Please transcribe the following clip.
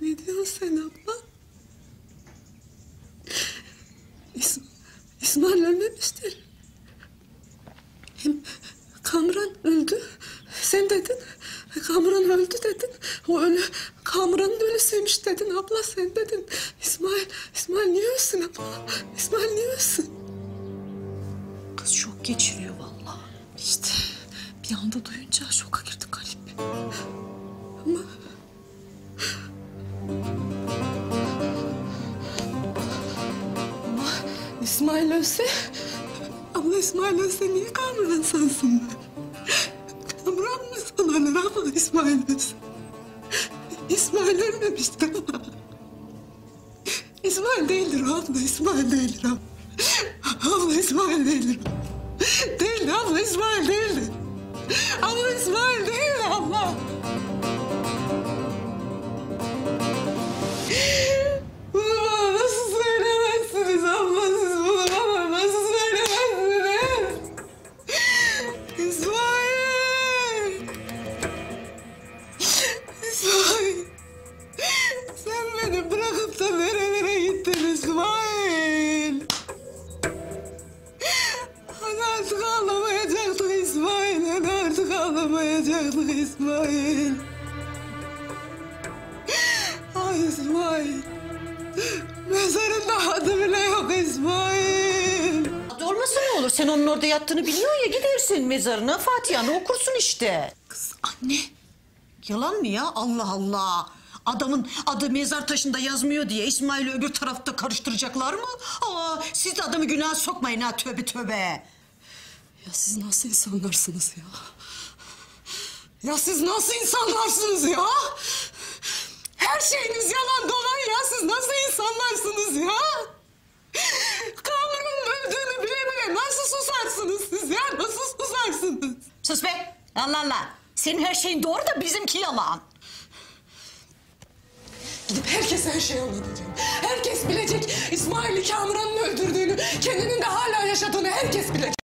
Ne diyorsun sen abla? İs İsmail ölmemiştir. Hem Kamran öldü. Sen dedin. Kamran öldü dedin. O ölü Kamran'ın ölüsüymüş dedin abla sen dedin. İsmail, İsmail niye ölsün abla? İsmail niye ölsün? Kız şok geçiriyor vallahi. İşte bir anda duyunca şoka İsmail ölse... Abla İsmail ölse niye Kamran sansınlar? Kamran mı sanarlar abla İsmail ölse? İsmail ölmemiştir abla. İsmail değildir abla, İsmail değildir abla. Abla İsmail değildir. Değildi abla, da nerelere gittin İsmail? Hani artık ağlamayacaktık İsmail. Hani artık ağlamayacaktık İsmail. Ay İsmail. Mezarında adı bile yok İsmail. Adı olmasa ne olur? Sen onun orada yattığını biliyor ya gidersin mezarına Fatiha'nı okursun işte. Kız anne. Yalan mı ya? Allah Allah. Adamın adı mezar taşında yazmıyor diye İsmail'i öbür tarafta karıştıracaklar mı? Aa, siz de adamı günaha sokmayın ha tövbe tövbe. Ya siz nasıl insanlarsınız ya? Ya siz nasıl insanlarsınız ya? Her şeyiniz yalan dolan ya. Siz nasıl insanlarsınız ya? Kamran'ın öldüğünü bile bile nasıl susarsınız siz ya? Nasıl susarsınız? Sus be. Allah Allah. Senin her şeyin doğru da bizimki yalan. Gidip herkese her şeyi anlatacağım. Herkes bilecek İsmail'i Kamuran'ın öldürdüğünü, kendinin de hala yaşadığını herkes bilecek.